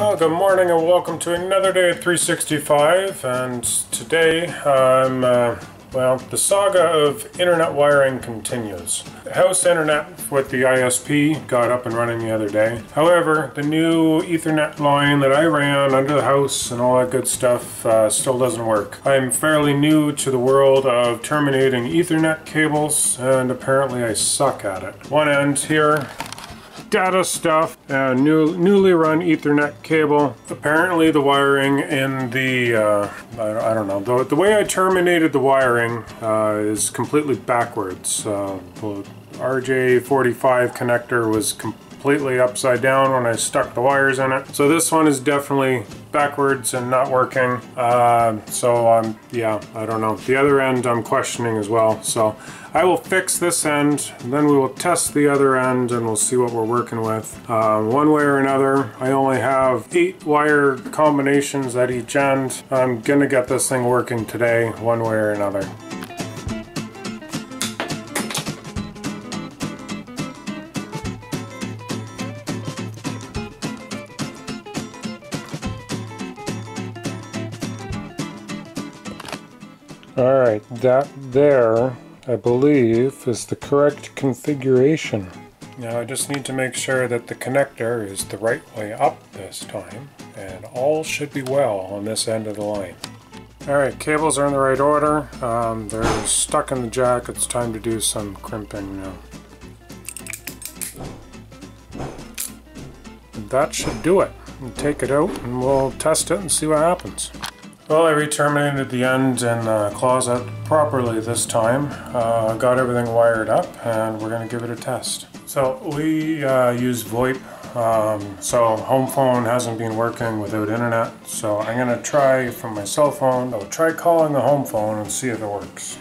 Well, good morning and welcome to another day at 365 and today I'm, uh, well, the saga of internet wiring continues. The house internet with the ISP got up and running the other day. However, the new ethernet line that I ran under the house and all that good stuff uh, still doesn't work. I'm fairly new to the world of terminating ethernet cables and apparently I suck at it. One end here data stuff, uh, new, newly run ethernet cable. Apparently the wiring in the, uh, I, I, don't know, the, the, way I terminated the wiring uh, is completely backwards. Uh, the RJ45 connector was completely upside down when I stuck the wires in it. So this one is definitely backwards and not working. Uh, so um, yeah, I don't know. The other end I'm questioning as well. So I will fix this end, then we will test the other end and we'll see what we're working with. Uh, one way or another, I only have eight wire combinations at each end. I'm gonna get this thing working today, one way or another. Alright, that there I believe is the correct configuration. Now I just need to make sure that the connector is the right way up this time and all should be well on this end of the line. Alright, cables are in the right order. Um, they're stuck in the jack. It's time to do some crimping now. that should do it. We'll take it out and we'll test it and see what happens. Well, I re-terminated the end in the closet properly this time. Uh, got everything wired up and we're going to give it a test. So we uh, use VoIP. Um, so home phone hasn't been working without internet. So I'm going to try from my cell phone. I'll try calling the home phone and see if it works.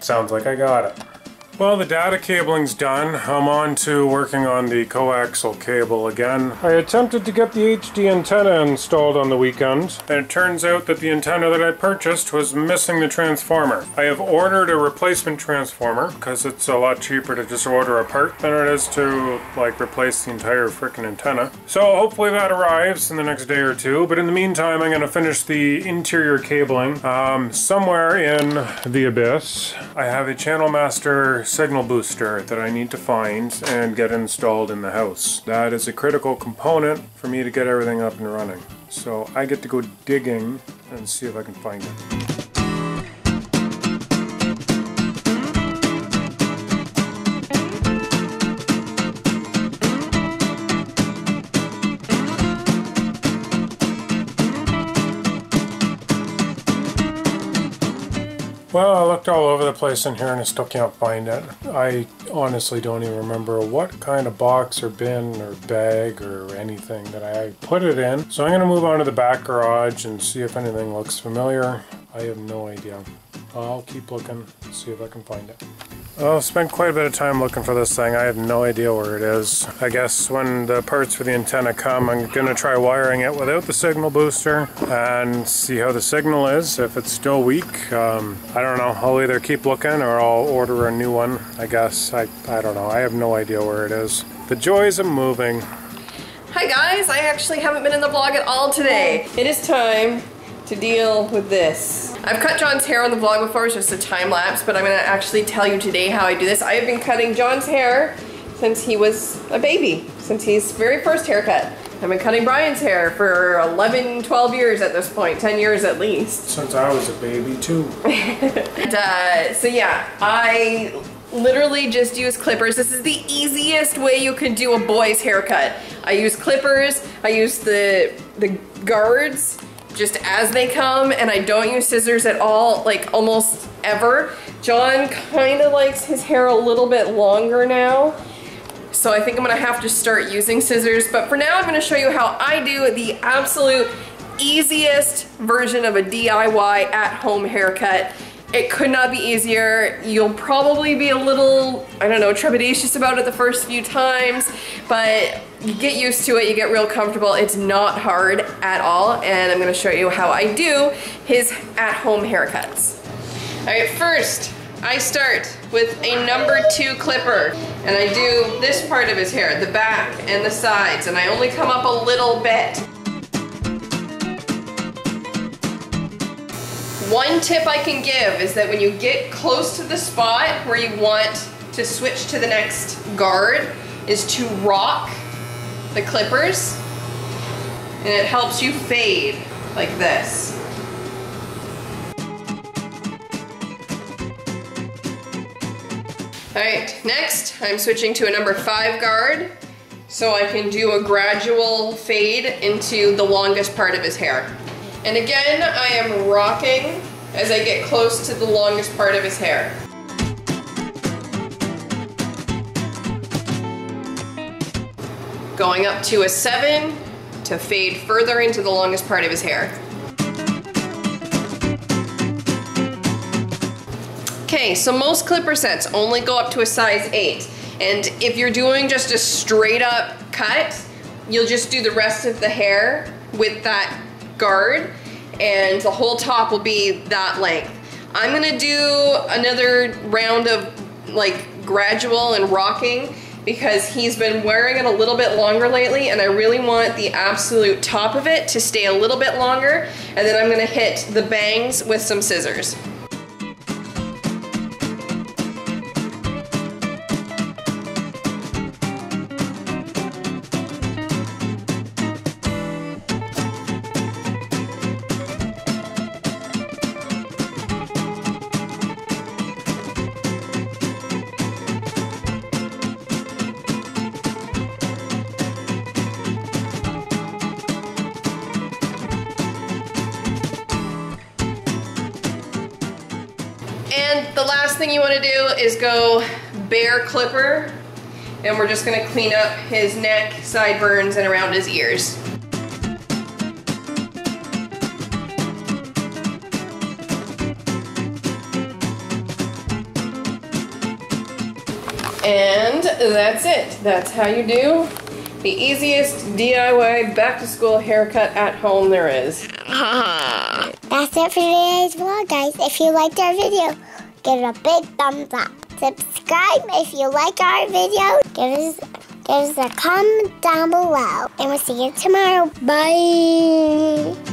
Sounds like I got it. Well, the data cabling's done. I'm on to working on the coaxial cable again. I attempted to get the HD antenna installed on the weekend, and it turns out that the antenna that I purchased was missing the transformer. I have ordered a replacement transformer, because it's a lot cheaper to just order a part than it is to, like, replace the entire frickin' antenna. So hopefully that arrives in the next day or two, but in the meantime I'm going to finish the interior cabling. Um, somewhere in the abyss, I have a Channel Master signal booster that I need to find and get installed in the house. That is a critical component for me to get everything up and running. So I get to go digging and see if I can find it. Well, I looked all over the place in here and I still can't find it. I honestly don't even remember what kind of box or bin or bag or anything that I put it in. So I'm going to move on to the back garage and see if anything looks familiar. I have no idea. I'll keep looking, see if I can find it. Well, I've spent quite a bit of time looking for this thing. I have no idea where it is. I guess when the parts for the antenna come, I'm going to try wiring it without the signal booster and see how the signal is. If it's still weak, um, I don't know. I'll either keep looking or I'll order a new one, I guess. I, I don't know. I have no idea where it is. The joys of moving. Hi guys, I actually haven't been in the vlog at all today. It is time to deal with this. I've cut John's hair on the vlog before, it's just a time lapse, but I'm gonna actually tell you today how I do this. I have been cutting John's hair since he was a baby, since his very first haircut. I've been cutting Brian's hair for 11, 12 years at this point, 10 years at least. Since I was a baby too. and, uh, so yeah, I literally just use clippers. This is the easiest way you can do a boy's haircut. I use clippers, I use the, the guards, just as they come and I don't use scissors at all, like almost ever. John kind of likes his hair a little bit longer now. So I think I'm gonna have to start using scissors, but for now I'm gonna show you how I do the absolute easiest version of a DIY at-home haircut. It could not be easier. You'll probably be a little, I don't know, trepidatious about it the first few times, but you get used to it, you get real comfortable. It's not hard at all, and I'm gonna show you how I do his at-home haircuts. All right, first, I start with a number two clipper and I do this part of his hair, the back and the sides, and I only come up a little bit. One tip I can give is that when you get close to the spot where you want to switch to the next guard is to rock the clippers and it helps you fade like this. All right, next I'm switching to a number five guard so I can do a gradual fade into the longest part of his hair. And again, I am rocking as I get close to the longest part of his hair. Going up to a seven to fade further into the longest part of his hair. Okay, so most clipper sets only go up to a size 8. And if you're doing just a straight up cut, you'll just do the rest of the hair with that guard and the whole top will be that length. I'm gonna do another round of like gradual and rocking because he's been wearing it a little bit longer lately and I really want the absolute top of it to stay a little bit longer and then I'm gonna hit the bangs with some scissors. Last thing you want to do is go bare clipper and we're just going to clean up his neck, sideburns, and around his ears. And that's it. That's how you do the easiest DIY back to school haircut at home there is. That's it for today's vlog, guys. If you liked our video, give it a big thumbs up. Subscribe if you like our video. Give us, give us a comment down below. And we'll see you tomorrow. Bye.